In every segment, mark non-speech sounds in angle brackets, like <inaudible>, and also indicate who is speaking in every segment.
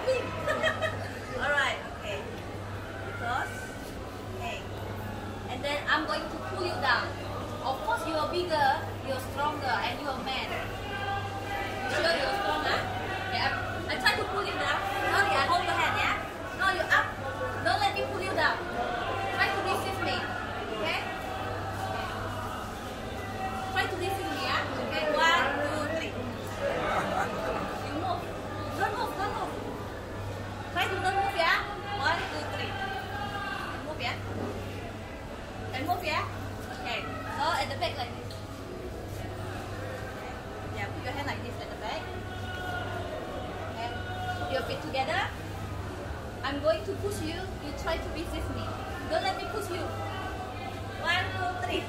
Speaker 1: jumping. <laughs> Alright, okay. Close. Okay. And then I'm going to pull you down. Of course, you are bigger, you're stronger, and you are man. You sure you're stronger? Yeah. I try to pull you down. Sorry, I hold your hand, yeah? No, you up. Don't let me pull you down. Try to resist me. Okay? Try to resist me, yeah? Okay, one, two, three. You move. Don't move, don't move. Try to don't move, yeah? One, two, three. Move, yeah? And move, yeah? Okay. So at the back like this. Yeah, put your hand like this at the back. Okay. Put your feet together. I'm going to push you. You try to resist me. Don't let me push you. One, two, three.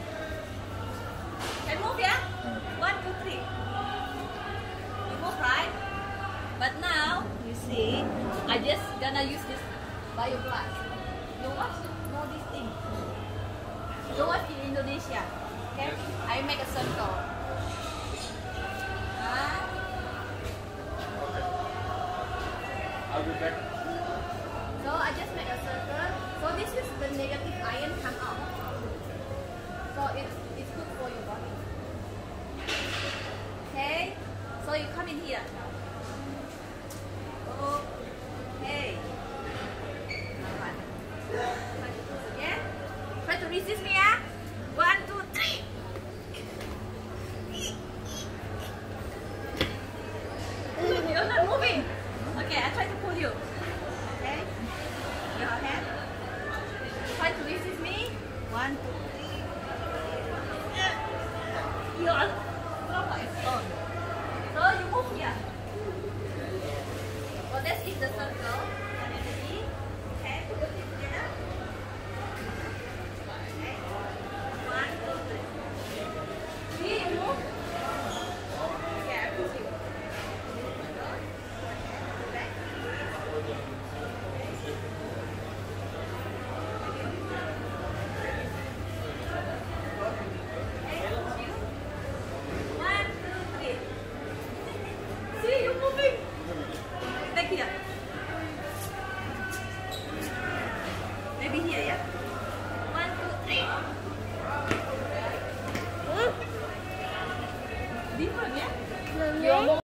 Speaker 1: Can move, yeah? One, two, three. You move, right? But now, you see, I just gonna use this bioglass. You watch, know this thing. You watch in Indonesia. Okay? I make a circle. Ah,
Speaker 2: I'll be back.
Speaker 1: So I just make a circle. So this is the negative ion come out. So it's it's good for your body. Okay. So you come in here. Okay. Alright. Try to push again. Try to resist me, yeah? One, two, three. You're not moving. Okay, I try to pull you. Okay? Your hand. Try to resist me. One, two, three. You're strong like. So you move here. Well, this is the circle. babynya ya one two three Hmm? Di mana? Di mana? Hmm?